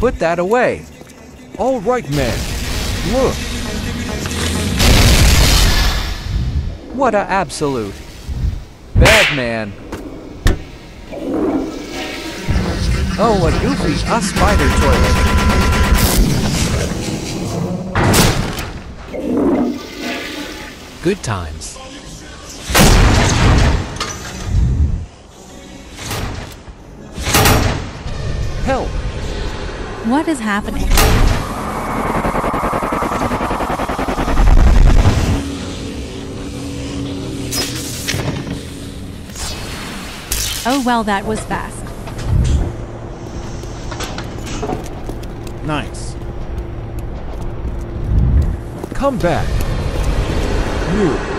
put that away. All right, man. Look. What a absolute. Bad man. Oh, a goofy, a spider toilet. Good times. Help. What is happening? Oh well, that was fast. Nice. Come back. You.